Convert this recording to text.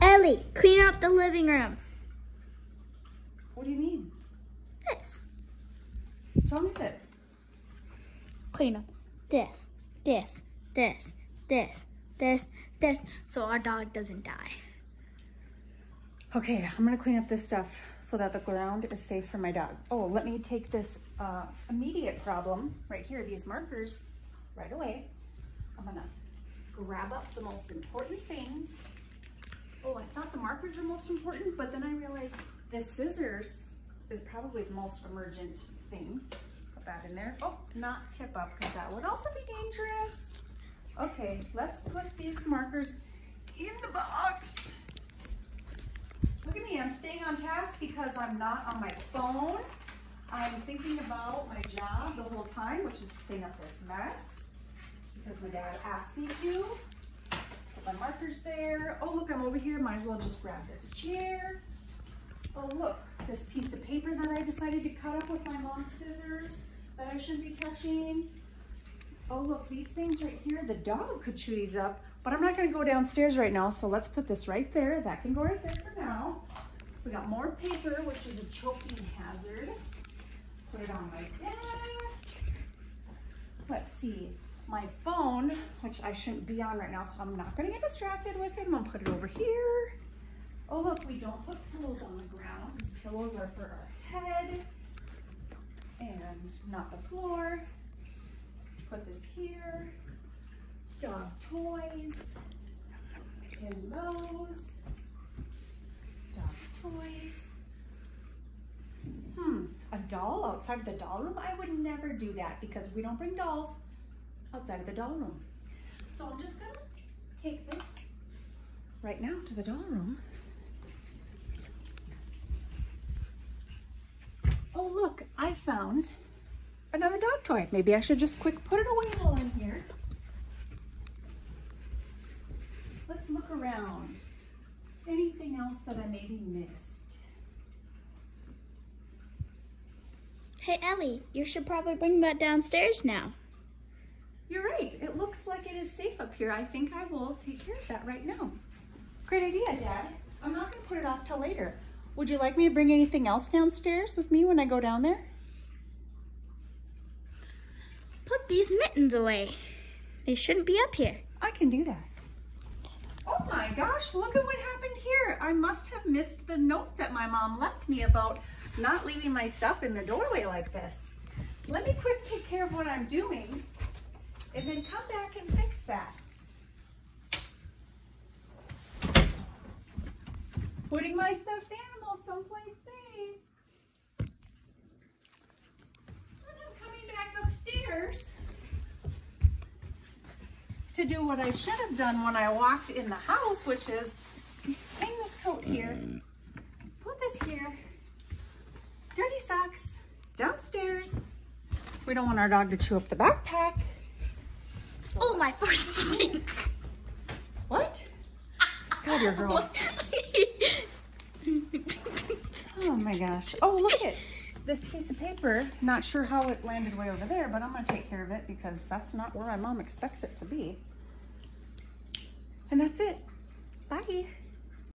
Ellie, clean up the living room. What do you mean? This. What's wrong with it? Clean up this, this, this, this, this, this, so our dog doesn't die. Okay, I'm gonna clean up this stuff so that the ground is safe for my dog. Oh, let me take this uh, immediate problem right here, these markers, right away. I'm gonna grab up the most important things. Oh, I thought the markers were most important, but then I realized the scissors is probably the most emergent thing. Put that in there. Oh, not tip up, because that would also be dangerous. Okay, let's put these markers in the box. Look at me, I'm staying on task because I'm not on my phone. I'm thinking about my job the whole time, which is to clean up this mess because my dad asked me to. My markers there. Oh, look, I'm over here. Might as well just grab this chair. Oh, look, this piece of paper that I decided to cut up with my mom's scissors that I shouldn't be touching. Oh, look, these things right here, the dog could chew these up, but I'm not gonna go downstairs right now, so let's put this right there. That can go right there for now. We got more paper, which is a choking hazard. Put it on my desk. Let's see, my phone, which I shouldn't be on right now, so I'm not gonna get distracted with it. I'm gonna put it over here. Oh, look, we don't put pillows on the ground. These pillows are for our head and not the floor. Put this here. Dog toys. Pillows. Dog toys. Hmm, a doll outside of the doll room? I would never do that because we don't bring dolls outside of the doll room. So I'm just gonna take this right now to the doll room. Oh look, I found another dog toy. Maybe I should just quick put it away while I'm here. Let's look around. Anything else that I maybe missed? Hey, Ellie, you should probably bring that downstairs now. You're right. It looks like it is safe up here. I think I will take care of that right now. Great idea, Dad. I'm not going to put it off till later. Would you like me to bring anything else downstairs with me when I go down there? Put these mittens away. They shouldn't be up here. I can do that. Oh my gosh, look at what happened here. I must have missed the note that my mom left me about not leaving my stuff in the doorway like this. Let me quick take care of what I'm doing and then come back and fix that. Putting my stuffed animal someplace safe. And I'm coming back upstairs to do what I should have done when I walked in the house, which is hang this coat here, put this here, dirty socks downstairs. We don't want our dog to chew up the backpack. My first stink. What? God, you're gross. Oh my gosh. Oh, look at this piece of paper. Not sure how it landed way over there, but I'm gonna take care of it because that's not where my mom expects it to be. And that's it. Bye.